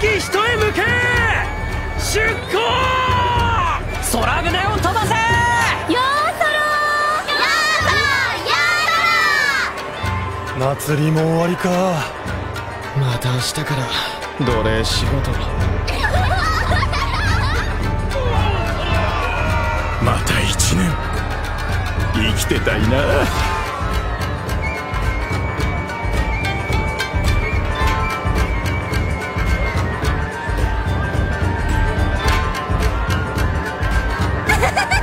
敵人へ向け出航空船を飛ばせよーそろー祭りも終わりかまた明日から奴隷仕事また一年生きてたいな。Ha ha ha!